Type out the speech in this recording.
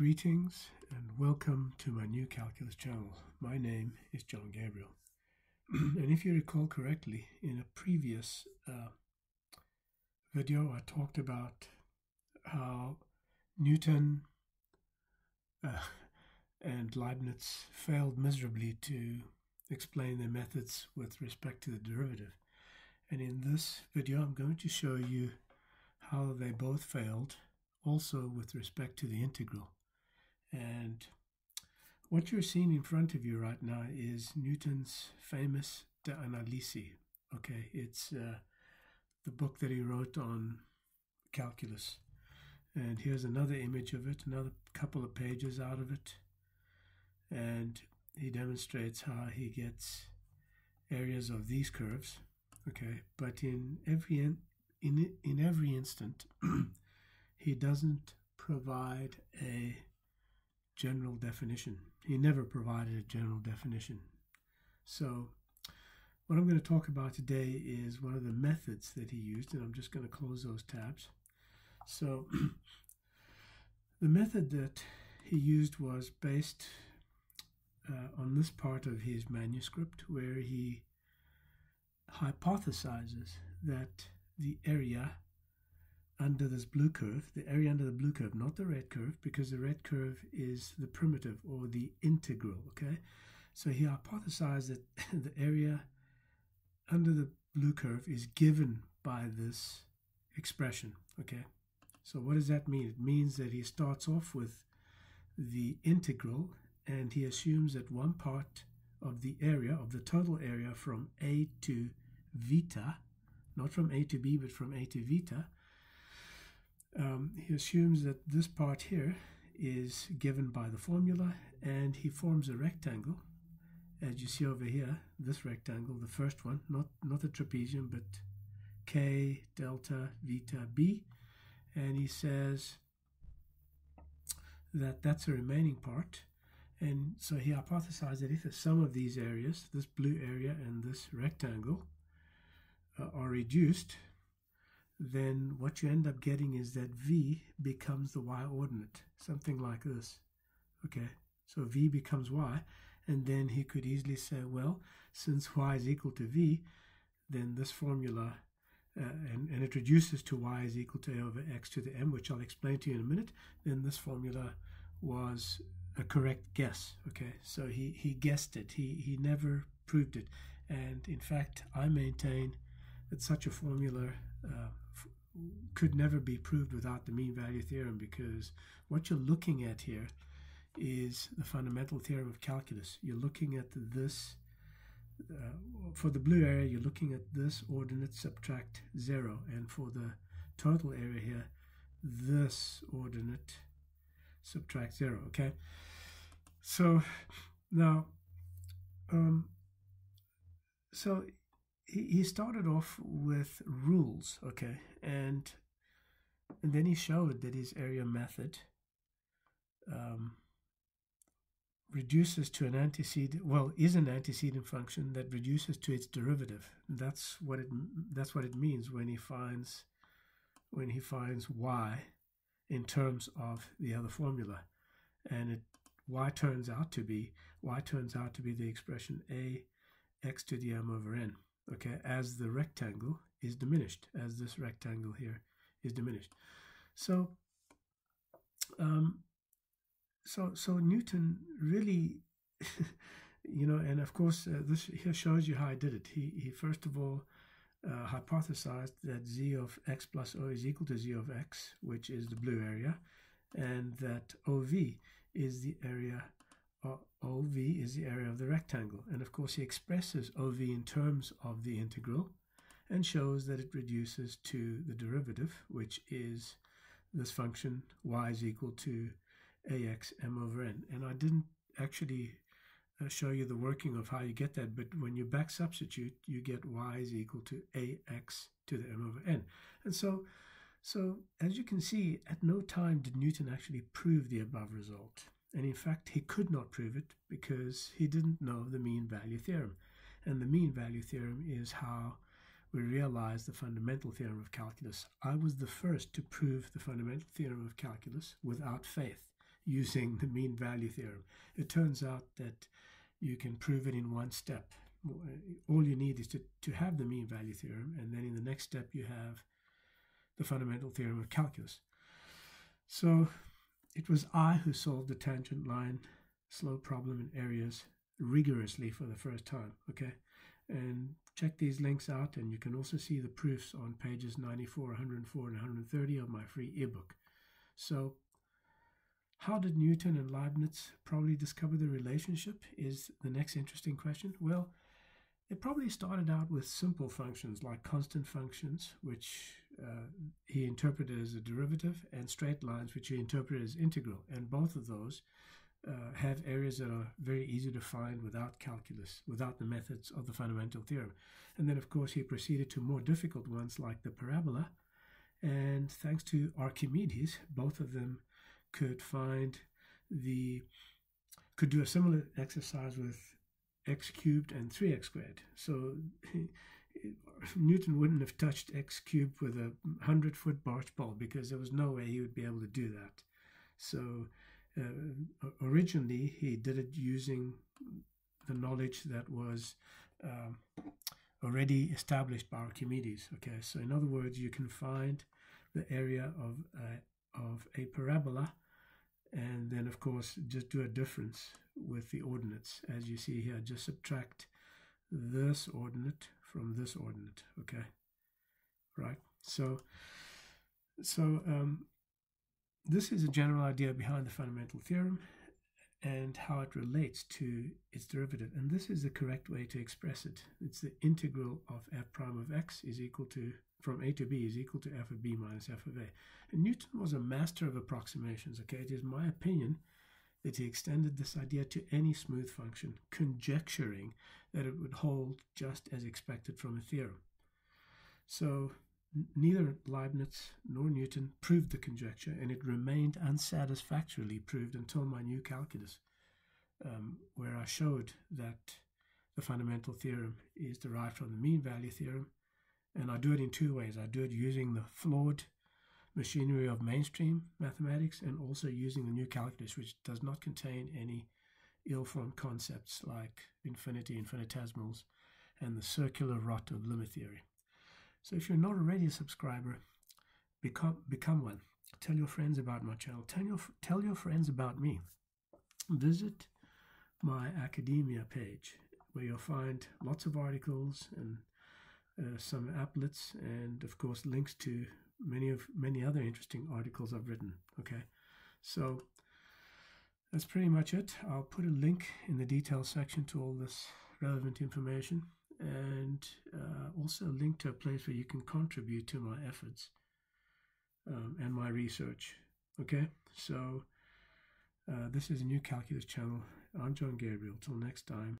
Greetings and welcome to my new calculus channel. My name is John Gabriel. and if you recall correctly, in a previous uh, video, I talked about how Newton uh, and Leibniz failed miserably to explain their methods with respect to the derivative. And in this video, I'm going to show you how they both failed also with respect to the integral. And what you're seeing in front of you right now is Newton's famous De Analysi. Okay, it's uh, the book that he wrote on calculus. And here's another image of it, another couple of pages out of it. And he demonstrates how he gets areas of these curves. Okay, but in every in, in every instant, he doesn't provide a general definition. He never provided a general definition. So, what I'm going to talk about today is one of the methods that he used, and I'm just going to close those tabs. So, the method that he used was based uh, on this part of his manuscript where he hypothesizes that the area under this blue curve, the area under the blue curve, not the red curve, because the red curve is the primitive or the integral, okay? So he hypothesized that the area under the blue curve is given by this expression, okay? So what does that mean? It means that he starts off with the integral and he assumes that one part of the area, of the total area from A to vita, not from A to B, but from A to vita, um, he assumes that this part here is given by the formula and he forms a rectangle as you see over here this rectangle the first one not not the trapezium but k delta vita b. And he says that that's the remaining part. And so he hypothesized that if the sum of these areas this blue area and this rectangle uh, are reduced then what you end up getting is that v becomes the y ordinate, something like this. Okay, so v becomes y, and then he could easily say, well, since y is equal to v, then this formula, uh, and, and it reduces to y is equal to a over x to the m, which I'll explain to you in a minute, then this formula was a correct guess. Okay, so he, he guessed it, he, he never proved it. And in fact, I maintain that such a formula uh, could never be proved without the mean value theorem because what you're looking at here is the fundamental theorem of calculus. You're looking at this, uh, for the blue area, you're looking at this ordinate subtract 0, and for the total area here, this ordinate subtract 0, okay? So now, um, so he started off with rules, okay, and and then he showed that his area method um, reduces to an antecedent well is an antecedent function that reduces to its derivative. That's what it that's what it means when he finds when he finds y in terms of the other formula. And it y turns out to be y turns out to be the expression a x to the m over n okay, as the rectangle is diminished, as this rectangle here is diminished. So, um, so, so Newton really, you know, and of course, uh, this here shows you how I did it. He, he first of all uh, hypothesized that z of x plus o is equal to z of x, which is the blue area, and that OV is the area OV is the area of the rectangle. And of course, he expresses OV in terms of the integral and shows that it reduces to the derivative, which is this function y is equal to ax m over n. And I didn't actually uh, show you the working of how you get that, but when you back substitute, you get y is equal to ax to the m over n. And so, so as you can see, at no time did Newton actually prove the above result. And in fact, he could not prove it because he didn't know the mean value theorem. And the mean value theorem is how we realize the fundamental theorem of calculus. I was the first to prove the fundamental theorem of calculus without faith. using the mean value theorem. It turns out that you can prove it in one step. All you need is to, to have the mean value theorem, and then in the next step, you have the fundamental theorem of calculus. So it was I who solved the tangent line slope problem in areas rigorously for the first time. Okay, and check these links out, and you can also see the proofs on pages 94, 104, and 130 of my free ebook. So, how did Newton and Leibniz probably discover the relationship? Is the next interesting question. Well, it probably started out with simple functions like constant functions, which uh, he interpreted as a derivative, and straight lines, which he interpreted as integral. And both of those uh, have areas that are very easy to find without calculus, without the methods of the fundamental theorem. And then, of course, he proceeded to more difficult ones like the parabola. And thanks to Archimedes, both of them could find the could do a similar exercise with x cubed and 3x squared. So Newton wouldn't have touched x cubed with a 100 foot barge pole because there was no way he would be able to do that. So uh, originally he did it using the knowledge that was um, already established by Archimedes. Okay, so in other words, you can find the area of a, of a parabola and then of course just do a difference with the ordinates as you see here just subtract this ordinate from this ordinate okay right so so um, this is a general idea behind the fundamental theorem and how it relates to its derivative. And this is the correct way to express it. It's the integral of f prime of x is equal to, from a to b is equal to f of b minus f of a. And Newton was a master of approximations, okay? It is my opinion that he extended this idea to any smooth function, conjecturing that it would hold just as expected from a theorem. So Neither Leibniz nor Newton proved the conjecture, and it remained unsatisfactorily proved until my new calculus, um, where I showed that the fundamental theorem is derived from the mean value theorem. And I do it in two ways. I do it using the flawed machinery of mainstream mathematics and also using the new calculus, which does not contain any ill formed concepts like infinity, infinitesimals, and the circular rot of limit theory. So if you're not already a subscriber, become become one. Tell your friends about my channel. Tell your tell your friends about me. Visit my academia page where you'll find lots of articles and uh, some applets and of course links to many of many other interesting articles I've written. Okay, so that's pretty much it. I'll put a link in the details section to all this relevant information and uh, also a link to a place where you can contribute to my efforts um, and my research. Okay, so uh, this is a new calculus channel. I'm John Gabriel. Till next time.